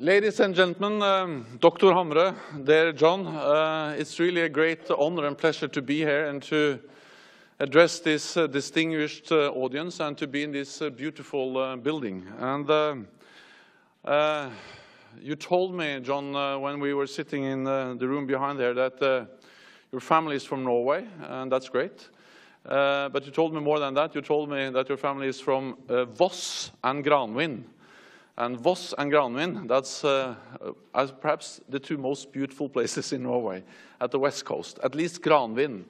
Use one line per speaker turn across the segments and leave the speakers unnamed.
Ladies and gentlemen, um, Dr. Hamre, dear John, uh, it's really a great honor and pleasure to be here and to address this uh, distinguished uh, audience and to be in this uh, beautiful uh, building. And uh, you told me, John, when we were sitting in the room behind there, that your family is from Norway, and that's great. but you told me more than that. You told me that your family is from Voss and Granvin. And Voss and Granvin, that's uh, uh, perhaps the two most beautiful places in Norway at the west coast, at least Granvin.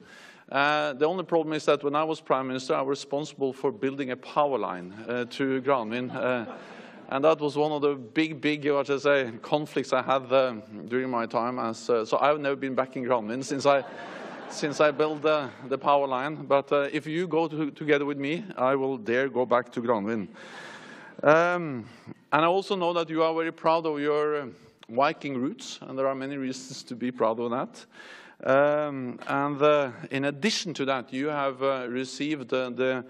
Uh, the only problem is that when I was prime minister, I was responsible for building a power line uh, to Granvin. Uh, and that was one of the big, big, what I say, conflicts I had uh, during my time. As, so I've never been back in Granvin since I, since I built the power line. But if you go to, together with me, I will dare go back to Granvin. Um, and I also know that you are very proud of your uh, Viking roots, and there are many reasons to be proud of that. Um, and uh, in addition to that, you have uh, received uh, the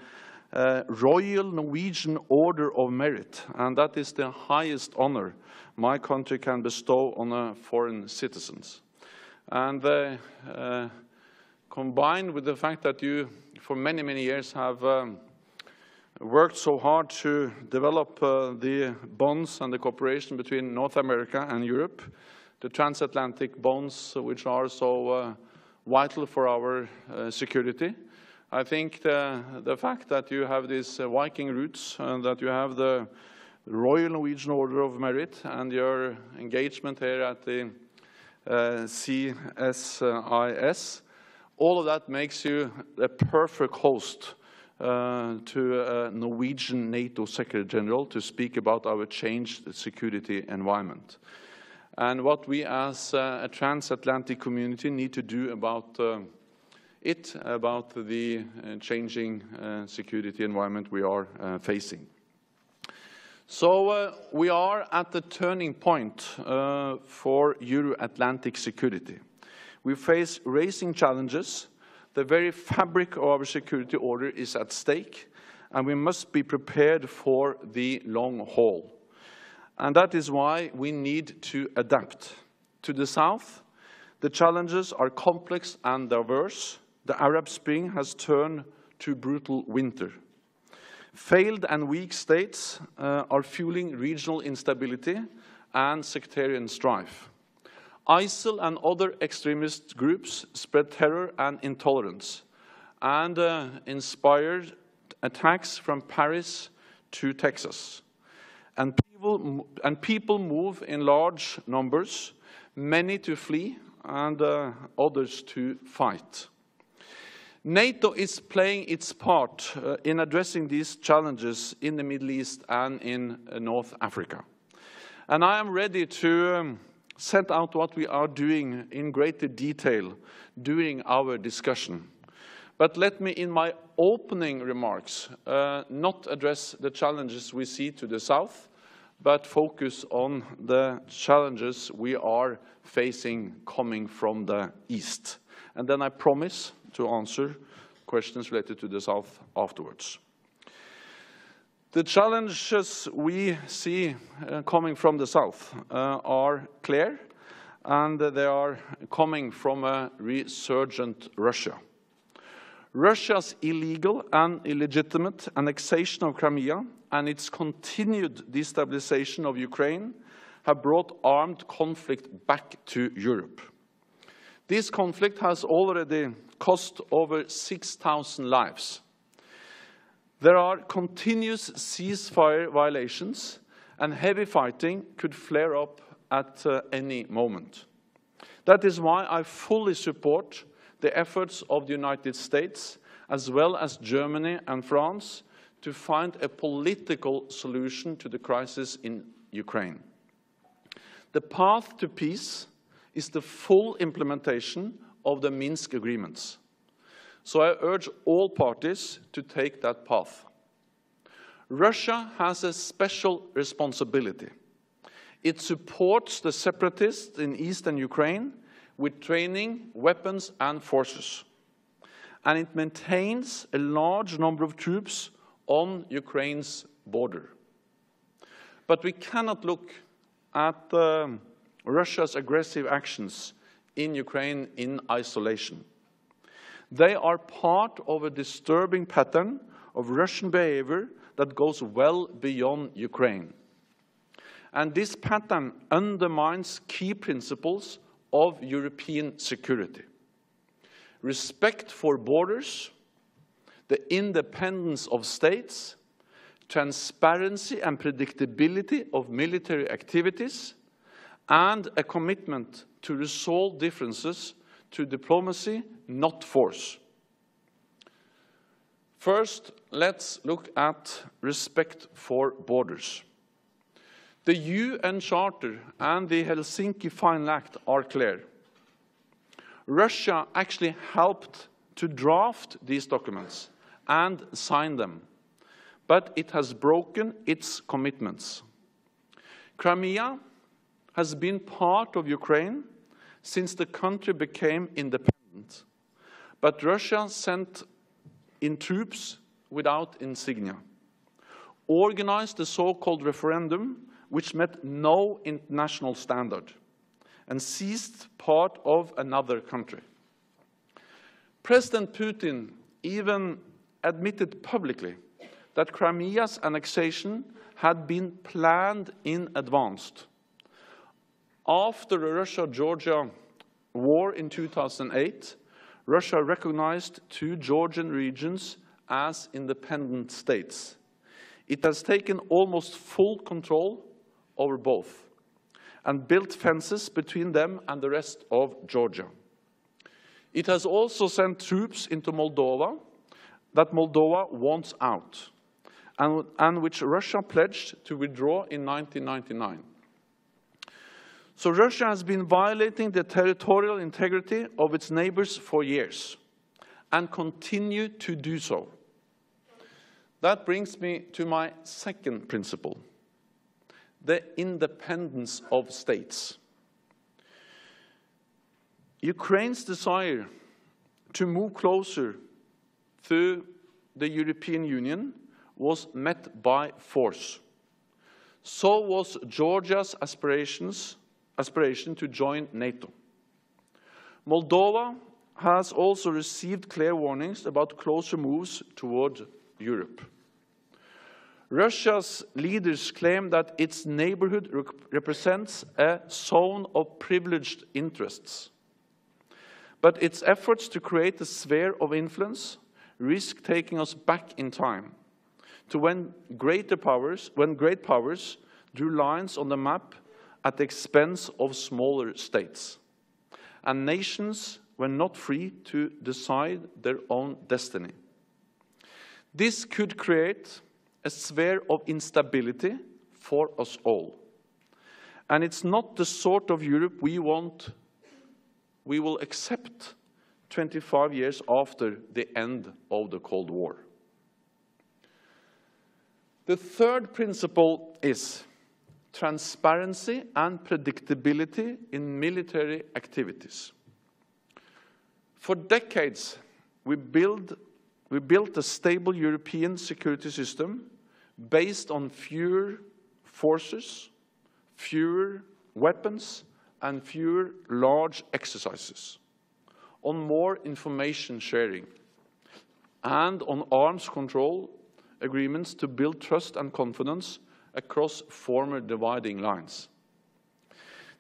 uh, Royal Norwegian Order of Merit, and that is the highest honor my country can bestow on uh, foreign citizens. And combined with the fact that you, for many, many years, have um, worked so hard to develop uh, the bonds and the cooperation between North America and Europe, the transatlantic bonds which are so uh, vital for our uh, security. I think the, the, fact that you have these uh, Viking roots and that you have the Royal Norwegian Order of Merit and your engagement here at the uh, CSIS, all of that makes you a perfect host uh, to a Norwegian NATO Secretary General to speak about our changed security environment. And what we as uh, a transatlantic community need to do about uh, it, about the uh, changing uh, security environment we are uh, facing. So we are at the turning point for Euro-Atlantic security. We face racing challenges the very fabric of our security order is at stake, and we must be prepared for the long haul. And that is why we need to adapt. To the south, the challenges are complex and diverse. The Arab Spring has turned to brutal winter. Failed and weak states uh, are fueling regional instability and sectarian strife. ISIL and other extremist groups spread terror and intolerance and uh, inspired attacks from Paris to Texas. And people, and people move in large numbers, many to flee and uh, others to fight. NATO is playing its part uh, in addressing these challenges in the Middle East and in uh, North Africa. And I am ready to um, set out what we are doing in greater detail during our discussion. But let me, in my opening remarks, uh, not address the challenges we see to the south, but focus on the challenges we are facing coming from the east. And then I promise to answer questions related to the south afterwards. The challenges we see uh, coming from the south uh, are clear, and they are coming from a resurgent Russia. Russia's illegal and illegitimate annexation of Crimea and its continued destabilization of Ukraine have brought armed conflict back to Europe. This conflict has already cost over 6,000 lives. There are continuous ceasefire violations, and heavy fighting could flare up at uh, any moment. That is why I fully support the efforts of the United States, as well as Germany and France, to find a political solution to the crisis in Ukraine. The path to peace is the full implementation of the Minsk agreements. So I urge all parties to take that path. Russia has a special responsibility. It supports the separatists in eastern Ukraine with training, weapons and forces. And it maintains a large number of troops on Ukraine's border. But we cannot look at um, Russia's aggressive actions in Ukraine in isolation. They are part of a disturbing pattern of Russian behavior that goes well beyond Ukraine. And this pattern undermines key principles of European security. Respect for borders, the independence of states, transparency and predictability of military activities, and a commitment to resolve differences through diplomacy, not force. First, let's look at respect for borders. The UN Charter and the Helsinki Final Act are clear. Russia actually helped to draft these documents and sign them, but it has broken its commitments. Crimea has been part of Ukraine since the country became independent, but Russia sent in troops without insignia, organized the so-called referendum, which met no international standard, and seized part of another country. President Putin even admitted publicly that Crimea's annexation had been planned in advance. After the Russia-Georgia war in 2008, Russia recognized two Georgian regions as independent states. It has taken almost full control over both and built fences between them and the rest of Georgia. It has also sent troops into Moldova that Moldova wants out and, and which Russia pledged to withdraw in 1999. So Russia has been violating the territorial integrity of its neighbors for years and continue to do so. That brings me to my second principle, the independence of states. Ukraine's desire to move closer through the European Union was met by force. So was Georgia's aspirations aspiration to join NATO. Moldova has also received clear warnings about closer moves toward Europe. Russia's leaders claim that its neighborhood rep represents a zone of privileged interests. But its efforts to create a sphere of influence risk taking us back in time to when greater powers, when great powers drew lines on the map at the expense of smaller states. And nations were not free to decide their own destiny. This could create a sphere of instability for us all. And it's not the sort of Europe we want, we will accept 25 years after the end of the Cold War. The third principle is transparency and predictability in military activities. For decades, we, build, we built a stable European security system based on fewer forces, fewer weapons, and fewer large exercises, on more information sharing, and on arms control agreements to build trust and confidence across former dividing lines.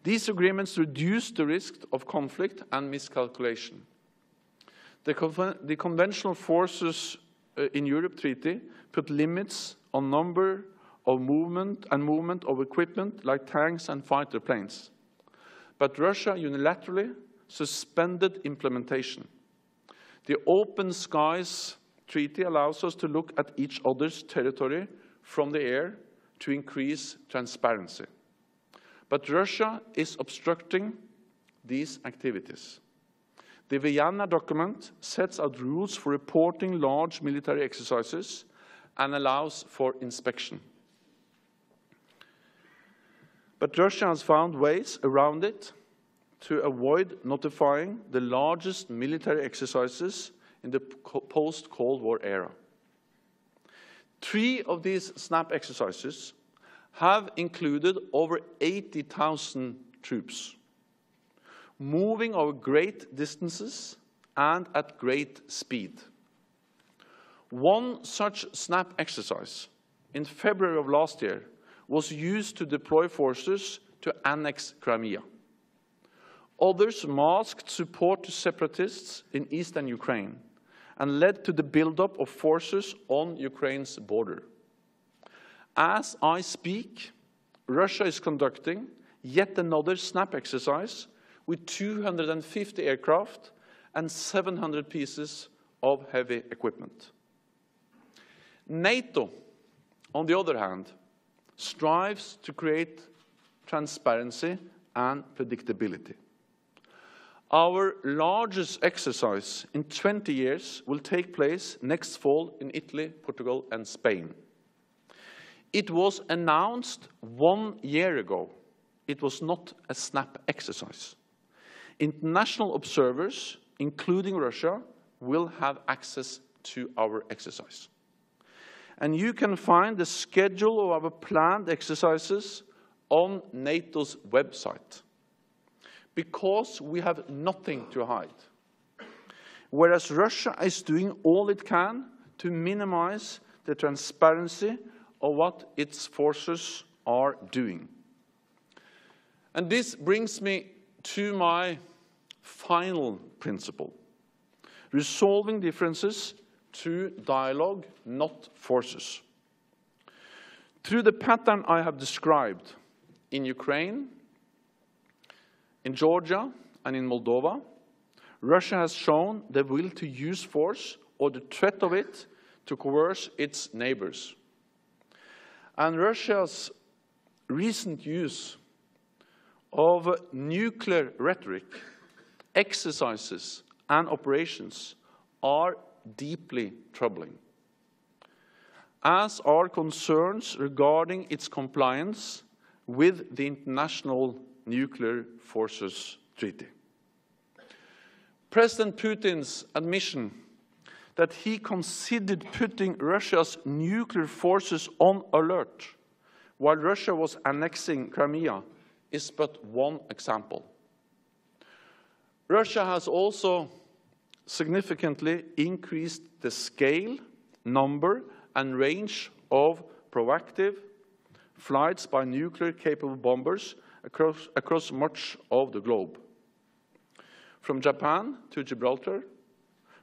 These agreements reduce the risk of conflict and miscalculation. The, the Conventional Forces uh, in Europe Treaty put limits on number of movement and movement of equipment like tanks and fighter planes. But Russia unilaterally suspended implementation. The Open Skies Treaty allows us to look at each other's territory from the air to increase transparency. But Russia is obstructing these activities. The Vienna document sets out rules for reporting large military exercises and allows for inspection. But Russia has found ways around it to avoid notifying the largest military exercises in the post-Cold War era. Three of these SNAP exercises have included over 80,000 troops, moving over great distances and at great speed. One such SNAP exercise in February of last year was used to deploy forces to annex Crimea. Others masked support to separatists in eastern Ukraine and led to the buildup of forces on Ukraine's border. As I speak, Russia is conducting yet another SNAP exercise with 250 aircraft and 700 pieces of heavy equipment. NATO, on the other hand, strives to create transparency and predictability. Our largest exercise in 20 years will take place next fall in Italy, Portugal, and Spain. It was announced one year ago. It was not a SNAP exercise. International observers, including Russia, will have access to our exercise. And you can find the schedule of our planned exercises on NATO's website because we have nothing to hide. Whereas Russia is doing all it can to minimize the transparency of what its forces are doing. And this brings me to my final principle, resolving differences through dialogue, not forces. Through the pattern I have described in Ukraine, in Georgia and in Moldova, Russia has shown the will to use force or the threat of it to coerce its neighbors. And Russia's recent use of nuclear rhetoric, exercises, and operations are deeply troubling, as are concerns regarding its compliance with the Intermediate Nuclear Forces Treaty. President Putin's admission that he considered putting Russia's nuclear forces on alert while Russia was annexing Crimea is but one example. Russia has also significantly increased the scale, number, and range of proactive flights by nuclear-capable bombers across, across much of the globe. From Japan to Gibraltar,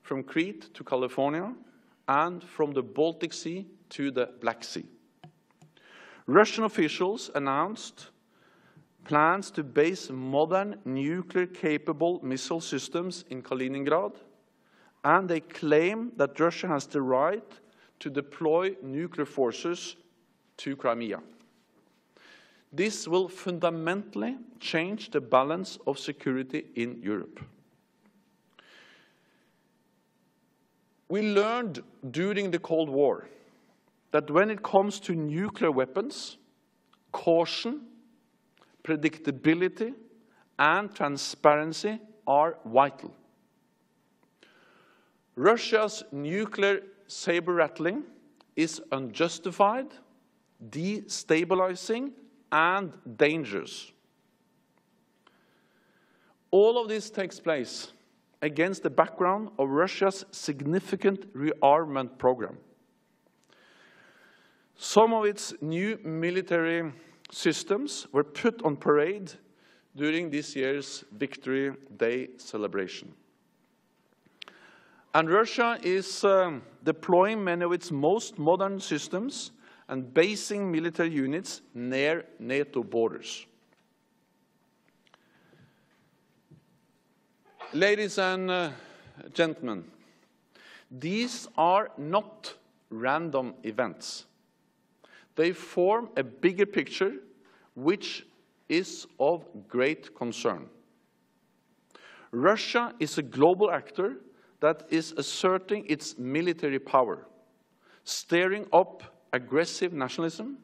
from Crete to California, and from the Baltic Sea to the Black Sea. Russian officials announced plans to base modern nuclear-capable missile systems in Kaliningrad, and they claim that Russia has the right to deploy nuclear forces to Crimea. This will fundamentally change the balance of security in Europe. We learned during the Cold War that when it comes to nuclear weapons, caution, predictability, and transparency are vital. Russia's nuclear saber rattling is unjustified, destabilizing, and dangers. All of this takes place against the background of Russia's significant rearmament program. Some of its new military systems were put on parade during this year's Victory Day celebration. And Russia is um, deploying many of its most modern systems and basing military units near NATO borders. Ladies and uh, gentlemen, these are not random events. They form a bigger picture which is of great concern. Russia is a global actor that is asserting its military power, stirring up aggressive nationalism,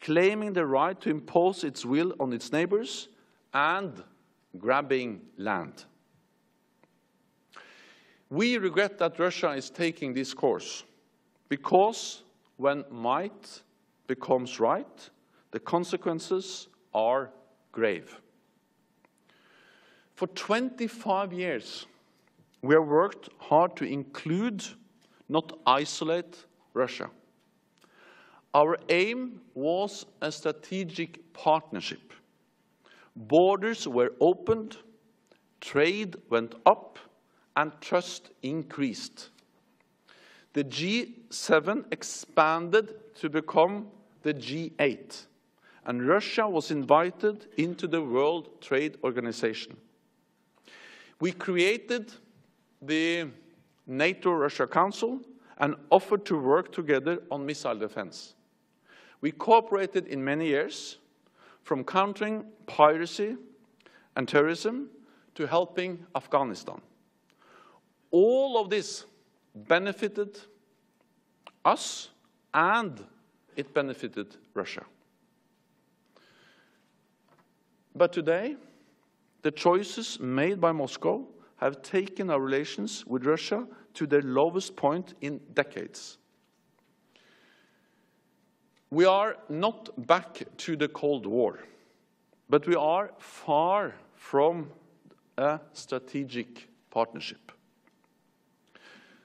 claiming the right to impose its will on its neighbors, and grabbing land. We regret that Russia is taking this course because when might becomes right, The consequences are grave. For 25 years, we have worked hard to include, not isolate, Russia. Our aim was a strategic partnership. Borders were opened, trade went up, and trust increased. The G7 expanded to become the G8, and Russia was invited into the World Trade Organization. We created the NATO-Russia Council and offered to work together on missile defense. We cooperated in many years, from countering piracy and terrorism to helping Afghanistan. All of this benefited us and it benefited Russia. But today, the choices made by Moscow have taken our relations with Russia to their lowest point in decades. We are not back to the Cold War, but we are far from a strategic partnership.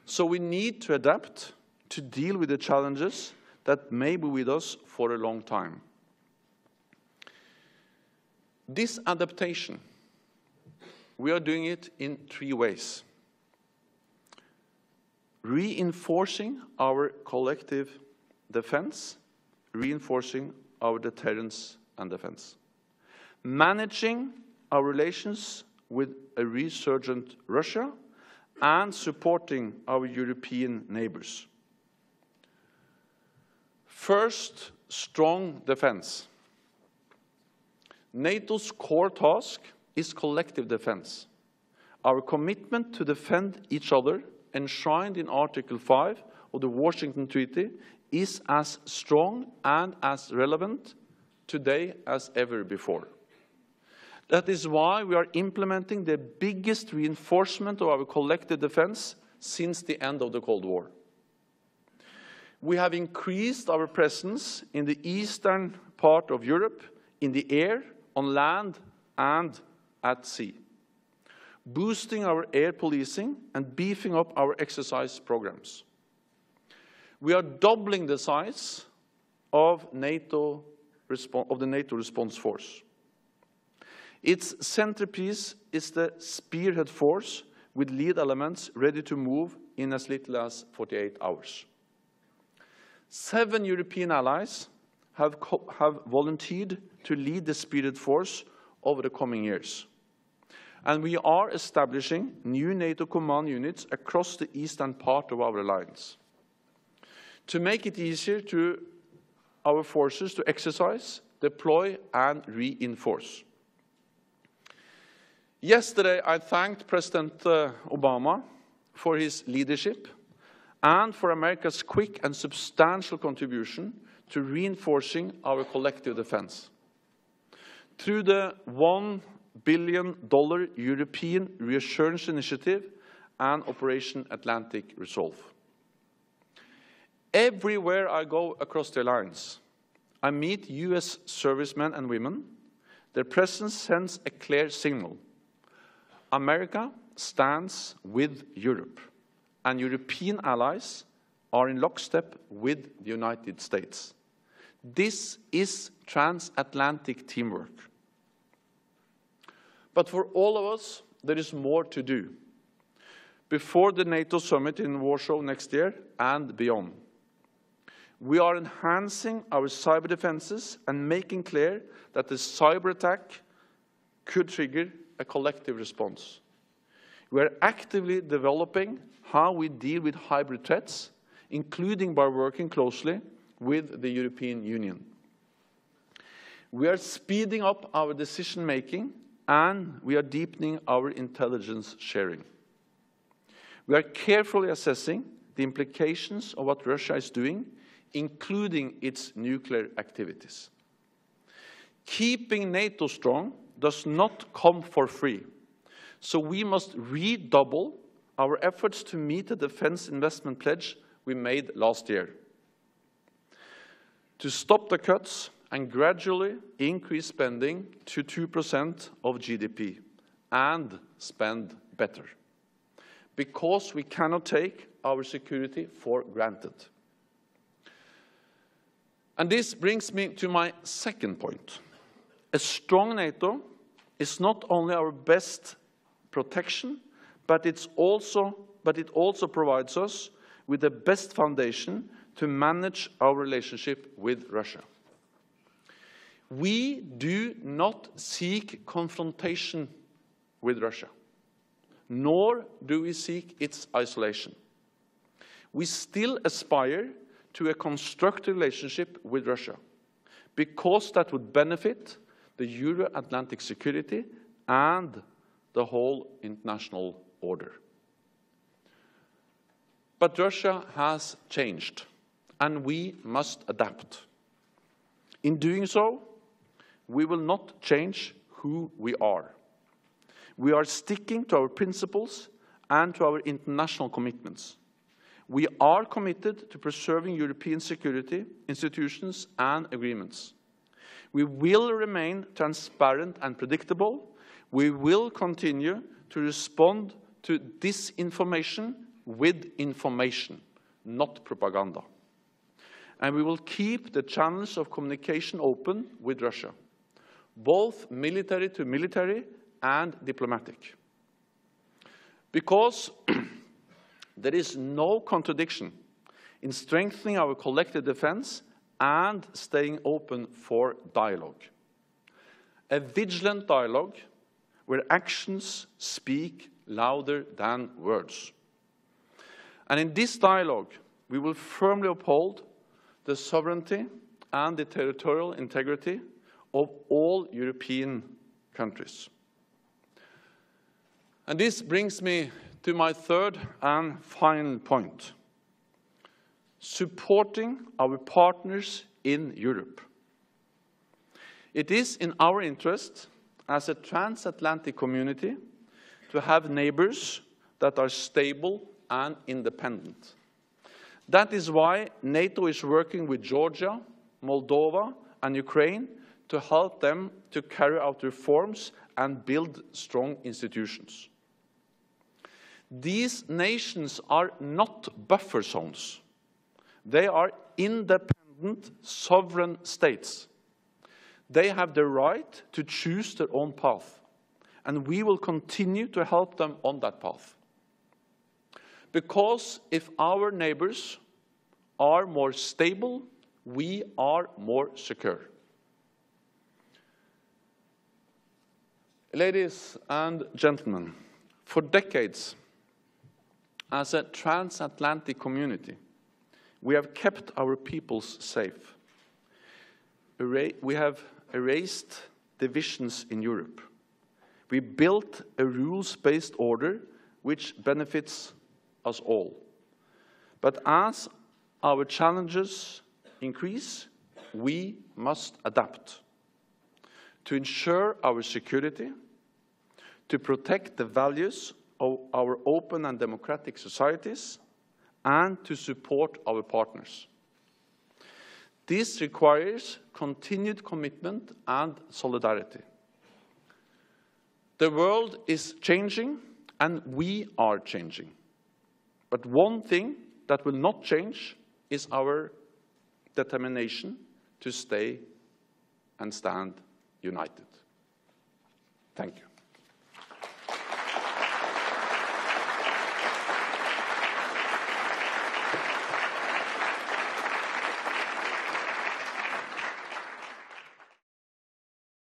So we need to adapt to deal with the challenges that may be with us for a long time. This adaptation, we are doing it in three ways. Reinforcing our collective defense, reinforcing our deterrence and defense. Managing our relations with a resurgent Russia and supporting our European neighbors. First, strong defense. NATO's core task is collective defense. Our commitment to defend each other, enshrined in Article 5 of the Washington Treaty, is as strong and as relevant today as ever before. That is why we are implementing the biggest reinforcement of our collective defense since the end of the Cold War. We have increased our presence in the eastern part of Europe, in the air, on land, and at sea, boosting our air policing and beefing up our exercise programs. We are doubling the size of, NATO, of the NATO response force. Its centerpiece is the spearhead force with lead elements ready to move in as little as 48 hours. Seven European allies have, have volunteered to lead the spearhead force over the coming years. And we are establishing new NATO command units across the eastern part of our alliance. To make it easier to our forces to exercise, deploy, and reinforce. Yesterday, I thanked President uh, Obama for his leadership and for America's quick and substantial contribution to reinforcing our collective defense. Through the $1 billion European Reassurance Initiative and Operation Atlantic Resolve. Everywhere I go across the alliance, I meet U.S. servicemen and women. Their presence sends a clear signal America stands with Europe, and European allies are in lockstep with the United States. This is transatlantic teamwork. But for all of us, there is more to do. Before the NATO summit in Warsaw next year and beyond, we are enhancing our cyber defenses and making clear that the cyber attack could trigger a collective response. We are actively developing how we deal with hybrid threats, including by working closely with the European Union. We are speeding up our decision-making and we are deepening our intelligence sharing. We are carefully assessing the implications of what Russia is doing, including its nuclear activities. Keeping NATO strong does not come for free. So we must redouble our efforts to meet the defense investment pledge we made last year. To stop the cuts and gradually increase spending to 2% of GDP and spend better. Because we cannot take our security for granted. And this brings me to my second point. A strong NATO is not only our best protection, but, it's also, but it also provides us with the best foundation to manage our relationship with Russia. We do not seek confrontation with Russia, nor do we seek its isolation. We still aspire to a constructive relationship with Russia because that would benefit the Euro-Atlantic security and the whole international order. But Russia has changed, and we must adapt. In doing so, we will not change who we are. We are sticking to our principles and to our international commitments. We are committed to preserving European security, institutions and agreements. We will remain transparent and predictable. We will continue to respond to disinformation with information, not propaganda. And we will keep the channels of communication open with Russia, both military to military and diplomatic. Because there is no contradiction in strengthening our collective defense and staying open for dialogue. A vigilant dialogue where actions speak louder than words. And in this dialogue, we will firmly uphold the sovereignty and the territorial integrity of all European countries. And this brings me to my third and final point. Supporting our partners in Europe. It is in our interest as a transatlantic community to have neighbors that are stable and independent. That is why NATO is working with Georgia, Moldova, and Ukraine to help them to carry out reforms and build strong institutions. These nations are not buffer zones. They are independent, sovereign states. They have the right to choose their own path, and we will continue to help them on that path. Because if our neighbors are more stable, we are more secure. Ladies and gentlemen, for decades, as a transatlantic community, we have kept our peoples safe. We have erased divisions in Europe. We built a rules-based order which benefits us all. But as our challenges increase, we must adapt to ensure our security, to protect the values our open and democratic societies and to support our partners. This requires continued commitment and solidarity. The world is changing and we are changing. But one thing that will not change is our determination to stay and stand united. Thank you.